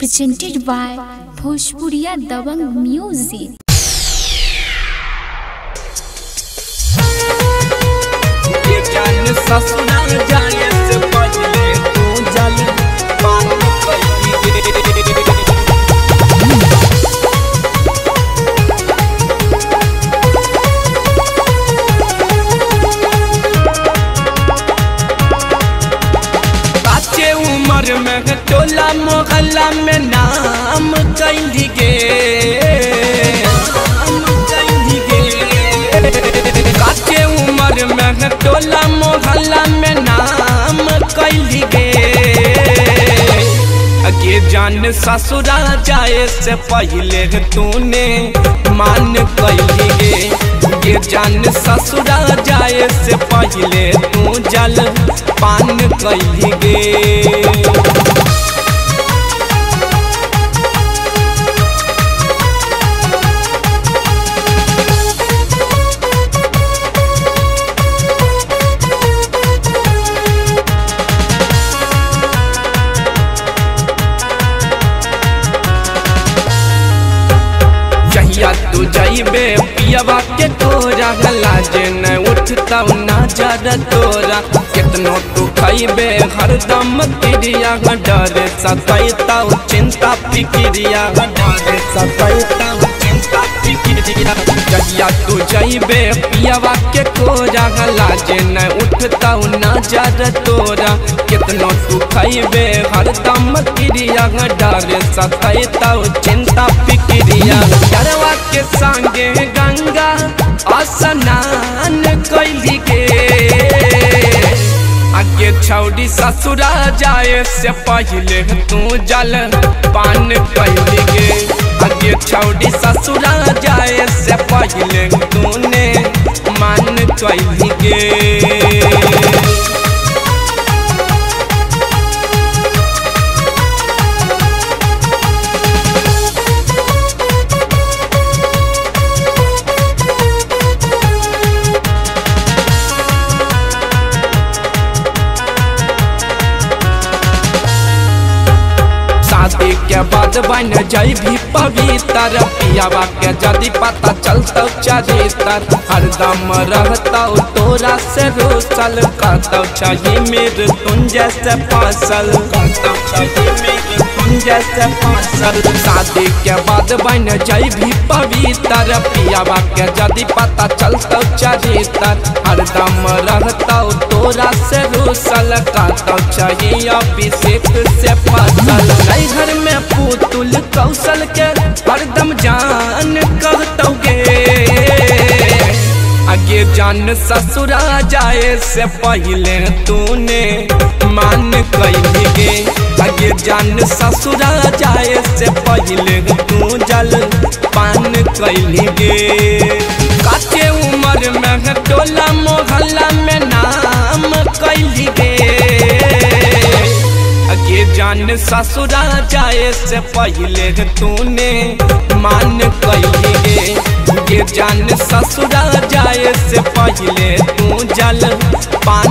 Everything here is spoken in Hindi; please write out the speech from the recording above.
presented by Bhojpuriya Dabang Music. में टोला मोहल्ला में नाम कैली गे। काचे उम्र में टोला मोहल्ला में नाम कैली गे। अगे जान ससुरा जाए से पहले तूने मान कैली गे। ये जान ससुरा जाए से पहले तू जल पान कैली गे। जहिया तू जइबे पियवा के तोरा लाजे न उठता ना जरा तोरा। कितनो तू खइबे हरदम क्रिया डर सतैता चिंता फिक्रिया डर सतैता चिंता फिक्रिया। जहिया तू जइबे पियवा के तोरा लाजे न उठता ना जरा तोरा। कितनो तू खइबे हरदम क्रिया डर सतैता चिंता फिक्रिया। डरवा के संगे गंगा स्नान कैली के। आगे छौड़ी ससुरा जाए से पहले तू जल पान कैली गे आगे छौड़ी ससुरा जाए से पहले तूने मान कैली गे शादी के बाद बन जाई भी पवित्र। पियावा के जदि पता चलता चरित्र हरदम रहता तोरा से रोसल। कहता चाहिए मेरे तुम जैसे फ़सल। कहता चाहिए शादी के बाद बन जाई भी पवित्र। पियावा के जदि पता चलता चरित्र हरदम रहता तोरा से रोसल कहता चाहिए अभिषेक से फ़सल। नहीं घर में पुतुल कौशल के हरदम जान कहतोगे आगे जान ससुरा जाए से पहले तूने मान कैली गे जान ससुरा जाए से पहले तू जल पान कैली गे। काचे उम्र में टोला मोहल्ला में नाम कैली गे। अगे जान ससुरा जाए से पहले तूने मान कैली गे। ये जान ससुरा जाए से पहले तू जल पान